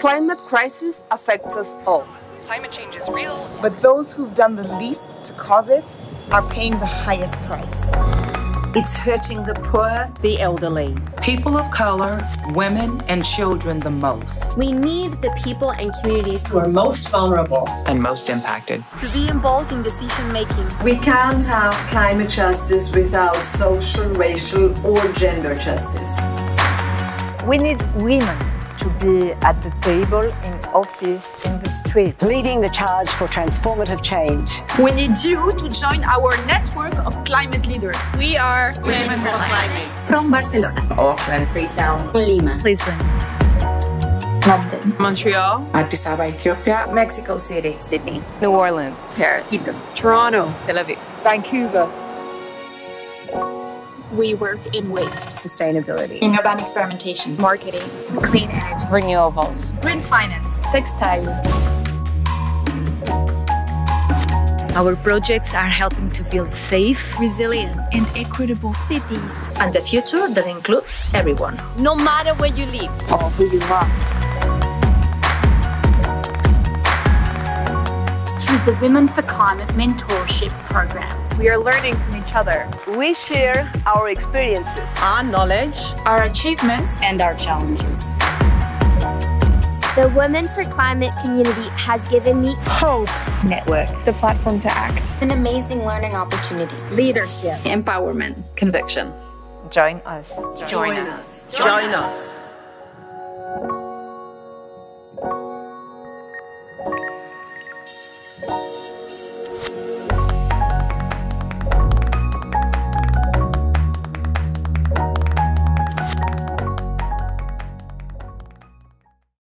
climate crisis affects us all. Climate change is real. But those who've done the least to cause it are paying the highest price. It's hurting the poor, the elderly, people of color, women, and children the most. We need the people and communities who are most vulnerable and most impacted to be involved in decision making. We can't have climate justice without social, racial, or gender justice. We need women to be at the table, in office, in the streets. Leading the charge for transformative change. We need you to join our network of climate leaders. We are Women for Climate. From Barcelona. Auckland, Freetown. Lima. Lisbon. London. Montreal. Addis Ababa, Ethiopia. Mexico City. Sydney. New Orleans. Paris. Quito. Toronto. Tel Aviv. Vancouver. We work in waste, sustainability, in urban experimentation, marketing, clean energy, renewables, green finance, textile. Our projects are helping to build safe, resilient, and equitable cities. And a future that includes everyone, no matter where you live or who you are. Through the Women for Climate Mentorship Program. We are learning from each other. We share our experiences, our knowledge, our achievements, and our challenges. The Women for Climate community has given me hope, network, the platform to act, an amazing learning opportunity, leadership, empowerment, conviction. Join us. Join, Join us. Join us.